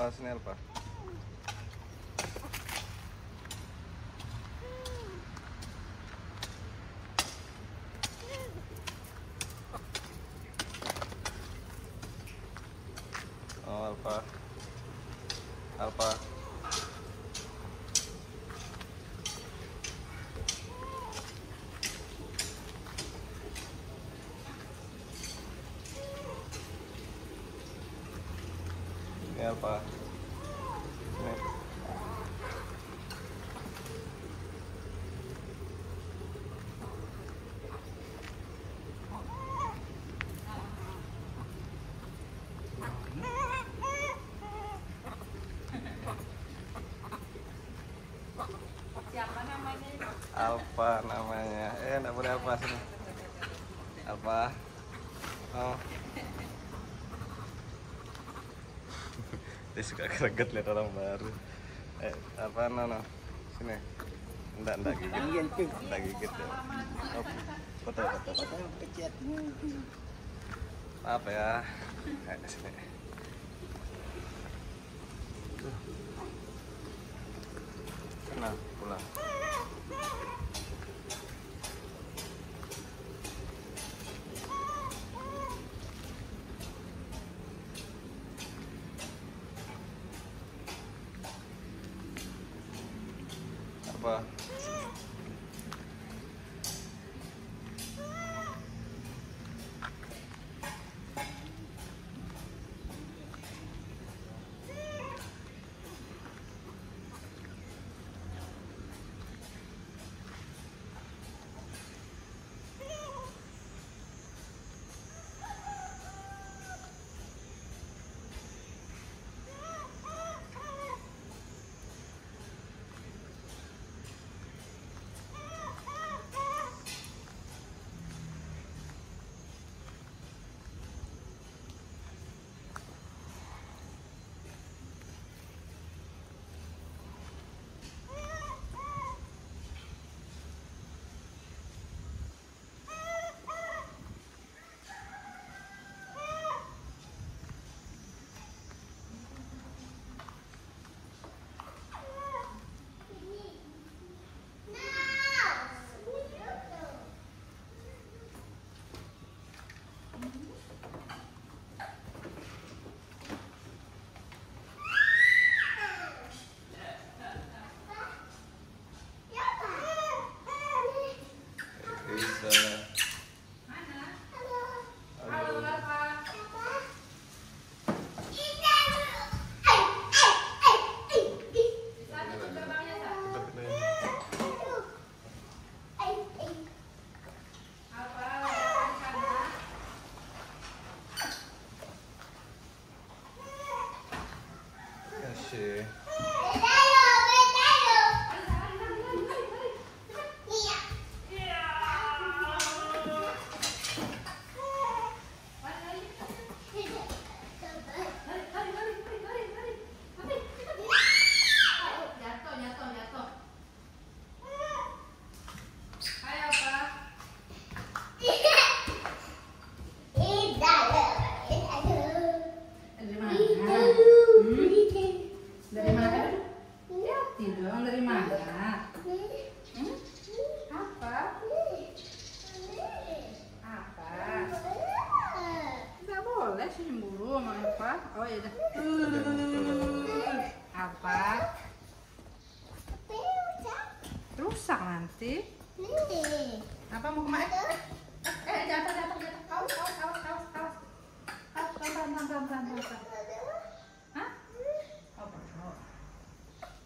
Alfa sini Alfa. Oh Alfa. Alfa. Siapa namanya? Alfa namanya. Eh, enggak boleh Alfa sini. Alfa. Oh. Dia suka greget lihat orang baru. Eh, apa Nono? Sini. Enggak, enggak gigit. Enggak gigit ya. Oh, foto, foto, foto. Apa ya? Eh, sini. Nah, pulang. Apa? Bisa. Halo, Rafa. Bisa tutup gerbangnya, Sa? Apa? Rafa di sana? Kasih. Jatuh, jatuh, jatuh. Ayo, Pak. Dari mana? Hmm? Dari mana? Lihatin dong, dari mana? Hmm? Apa? Apa? Nggak boleh sih cemburu sama apa? Oh iya dah. Apa? Rusak nanti. Apa mau ke mana? Eh, eh, jatuh, jatuh, jatuh. Awas, awas, awas, awas, awas. Awas, pelan, pelan, pelan, pelan, pelan, pelan. Hah? Oh, belum.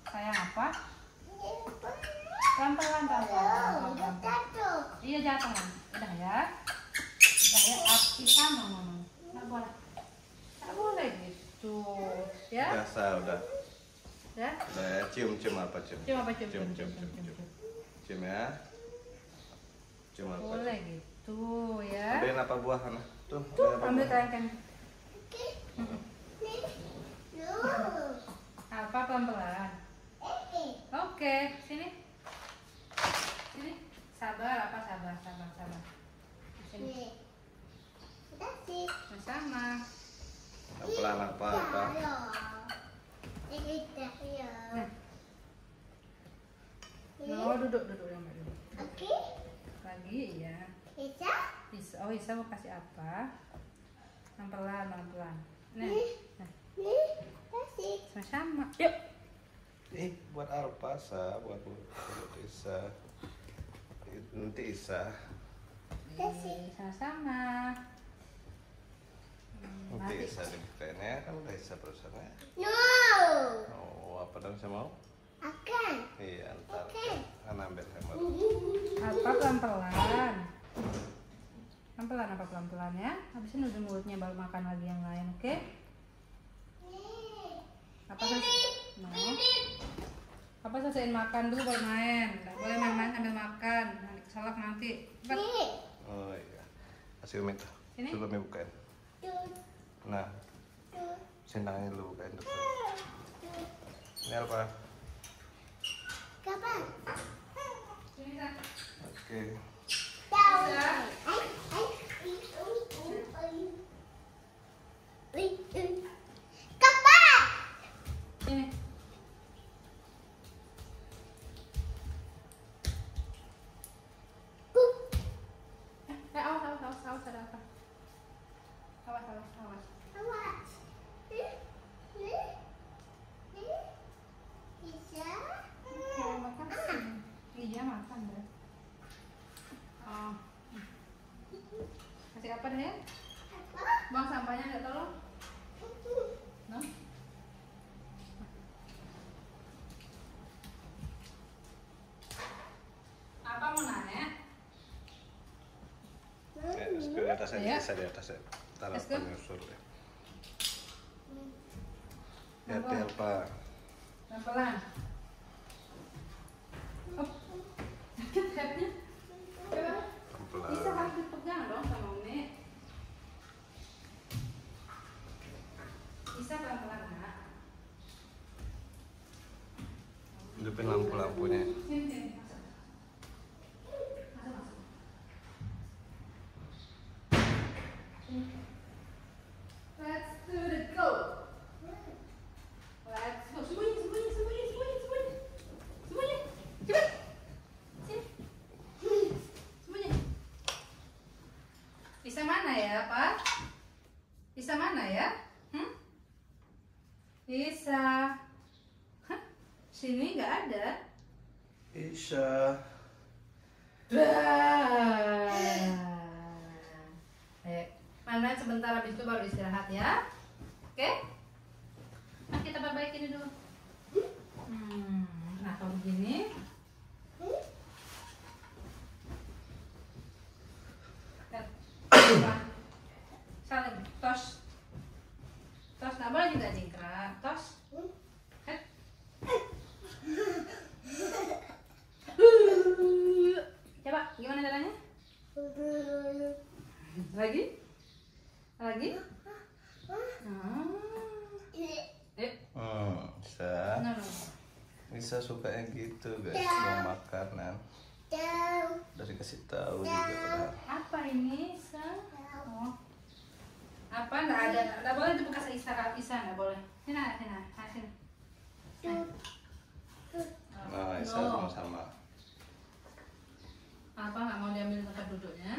Sayang apa? Pelan, pelan, pelan, pelan. Iya jatuh? Udah ya. Udah ya. Api sama mama. Nggak boleh. Nggak boleh gitu. Ya? Biasa udah. Ya? Udah ya, cium cium apa cium? Cium apa cium? Cium cium cium cium. Cium ya. Cium apa? Boleh gitu ya. Ambilin apa buah Hana? Tuh, Tuh, ambil apa ambil buah? tayangkan. Apa pelan-pelan? Oke, sini. Sini. Sabar, apa sabar, sabar, sabar. Sini. Sama. Pelan apa apa? Nah. Oh, duduk, duduk yang baik. Lagi, iya. Isa, oh Isa mau kasih apa? Pelan pelan, pelan pelan. Nah, nah, sama-sama. Yuk. Eh, buat Alpa, Sa, buat buat Isa. Nanti Isa. Ih, Sama-sama. Hmm, Nanti. Isa ya, kan udah Isa perusahaan ya. Oh, apa dong saya mau? Iya, ntar kan ambil sama Apa pelan pelan. Pelan pelan apa pelan pelan ya? Habisin udah mulutnya baru makan lagi yang lain, oke? Apa selesai? No. Apa selesaiin makan dulu baru main. Nggak boleh main-main sambil makan. Nanti kesalak nanti. Cepat. Oh iya. Kasih Umi tuh. Sini. Coba Umi bukain. Nah, sendangnya dulu bukain tuh. Ini apa? Sini, Sa. Oke. Sini. Eh, awas, awas, awas, awas, ada apa? Awas, awas, awas. Mau makan sini. Iya, makan deh. Oh. Kasih apa deh? Buang sampahnya nggak tolong? No? Apa mau nanya? Ya, di atasnya, Iya. Isa di atasnya. Ntar Let's apa go. nyusul ya. Hati apa? Sakit headnya. Bisa Pelan. harus dipegang dong sama Umi. Bisa nak. Hidupin lampu-lampunya. Sini Hah? Sini nggak ada. Isa. Eh, mana sebentar habis itu baru istirahat ya. Oke? Nah, kita perbaiki ini dulu. Hmm, nah kalau begini. Kan, Saling tos. Tos nggak boleh juga jingkrak. Tos. Eh. Coba gimana caranya? Lagi? Lagi? Ah. Eh, Hmm, Isa. no, no. Isa sukanya gitu guys, mau makanan. Udah dikasih tahu juga padahal. Apa ini, Sa? Oh. Apa? Nggak ada. Nggak boleh itu bekas Isa, Isa nggak boleh. Sini, sini, nah, sini. Nah, Isa No. sama-sama. Apa nggak mau diambil tempat duduknya?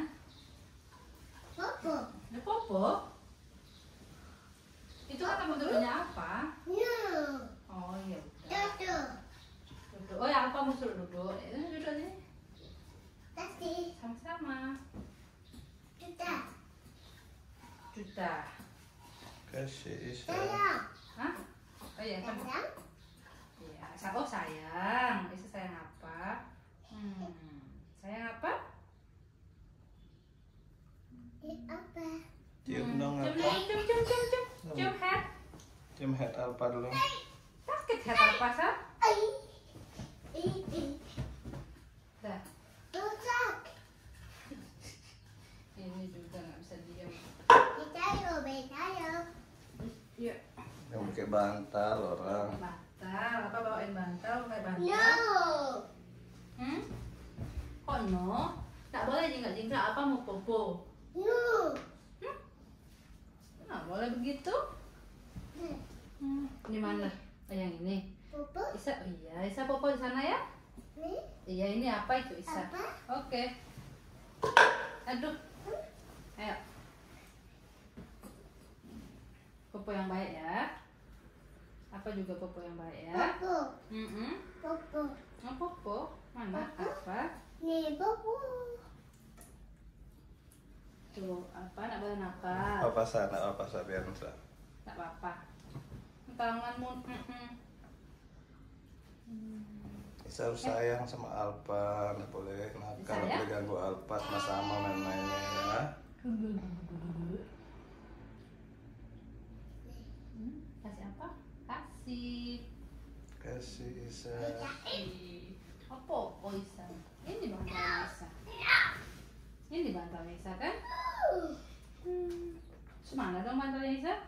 Ya, popo. Itu kan tempat duduknya apa? Oh iya. udah. Duduk. Oh ya apa mau suruh duduk? Ya, duduk sini. Sama-sama. Juta. Kasih Isa. Hah? Oh iya, kan. Iya, oh sayang. Bisa sayang apa? Hmm. Sayang apa? Cium dong Cium, apa? cium, cium, cium, cium. Cium head. Cium head Alpa dulu. Sakit head apa, Sa? Dah. Ini juga nggak bisa diam. Iya. Yang pakai bantal orang. Bantal. Apa bawain bantal? Pakai bantal. Hmm? Kok no? Tak boleh jingkrak-jingkrak apa mau popo? Nggak boleh begitu. Hmm. Di mana? Oh, yang ini. Isa, oh iya, Isa popo di sana ya? Iya, ini apa itu Isa? Oke. Aduh. Ayo. Popo yang baik ya. Apa juga popo yang baik ya? Mm -mm. Oh, popo. Mana? Apa? Tuh, apa? Nak boleh nakal. Apa sana, apa sana biar bisa. Tak apa-apa. Tanganmu. Mm -mm. Isa harus sayang sama Alpa, nggak boleh nakal, boleh ganggu Alpa sama-sama main-mainnya ya. Hmm, kasih apa? Kasih. Kasih Isa. Kasih. Apa? Oh, Isa. Ini bantuan Isa. Ini bantuan Isa kan? Hmm. Semangat dong bantuan Isa.